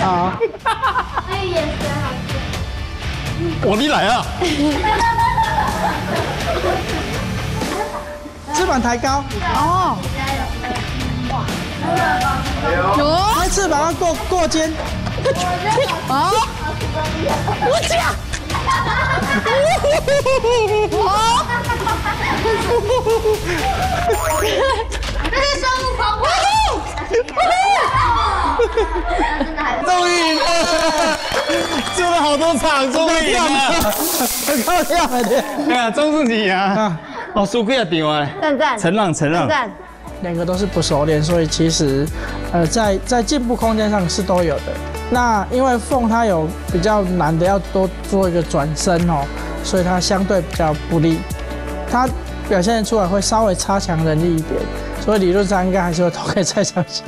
好，那个眼神好我你来啊！翅膀抬高，哦，有那翅膀要过过肩，啊，我讲，哦，真的还终于赢了，救了好多场，终于赢了。很高跳了点。对啊，钟自己啊啊，哦，输几啊场啊？赞赞，承让承让。赞，两个都是不熟练，所以其实，呃，在在进步空间上是都有的。那因为凤它有比较难的，要多做一个转身哦，所以它相对比较不利。它表现出来会稍微差强人意一点，所以理论上应该还是会投给蔡小姐。